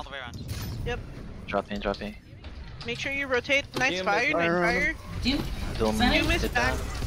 all the way around. Yep. Drop in, drop in. Make sure you rotate. Nice fire, nice fire Do You missed back. down.